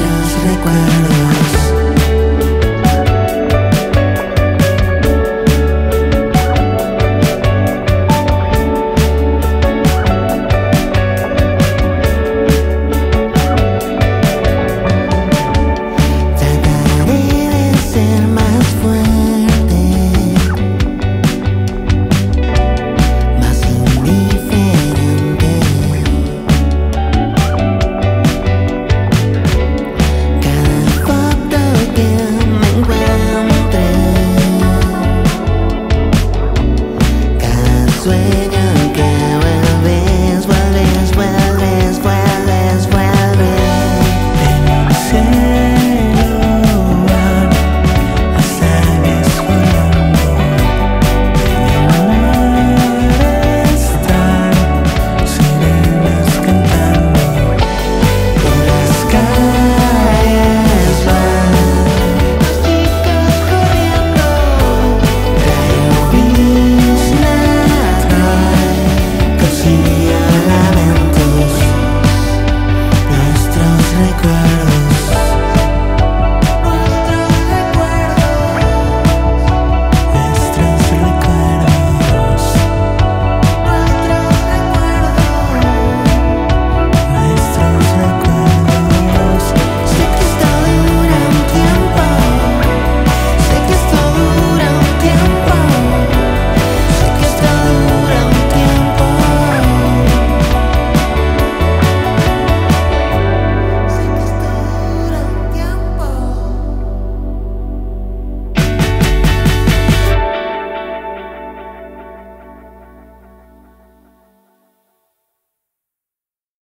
nuestros recuerdos. way